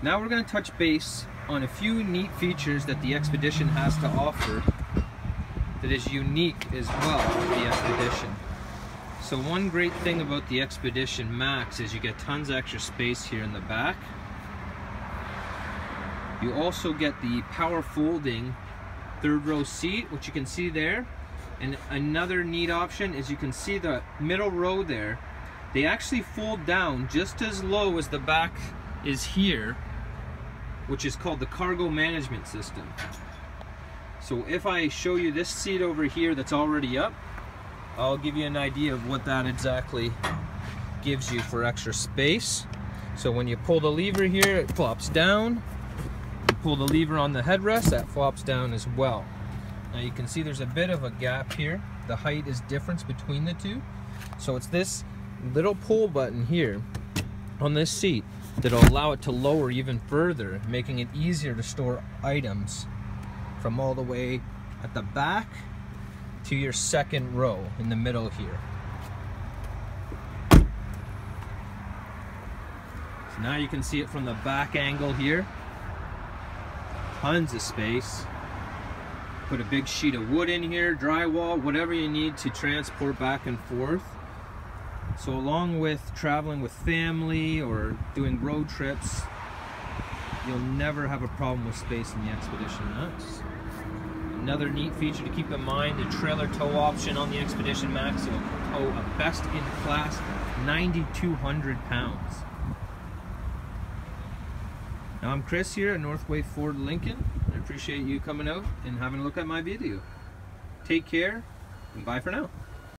Now we're going to touch base on a few neat features that the Expedition has to offer that is unique as well with the Expedition. So one great thing about the Expedition Max is you get tons of extra space here in the back. You also get the power folding third row seat, which you can see there. And another neat option is you can see the middle row there. They actually fold down just as low as the back is here, which is called the cargo management system. So if I show you this seat over here that's already up, I'll give you an idea of what that exactly gives you for extra space. So when you pull the lever here, it flops down. You pull the lever on the headrest, that flops down as well. Now you can see there's a bit of a gap here. The height is difference between the two. So it's this little pull button here on this seat that'll allow it to lower even further, making it easier to store items from all the way at the back to your second row in the middle here. So now you can see it from the back angle here. Tons of space. Put a big sheet of wood in here, drywall, whatever you need to transport back and forth. So along with traveling with family or doing road trips, you'll never have a problem with space in the Expedition Max. Another neat feature to keep in mind, the trailer tow option on the Expedition Max will tow a best in class 9,200 pounds. Now I'm Chris here at Northway Ford Lincoln. I appreciate you coming out and having a look at my video. Take care and bye for now.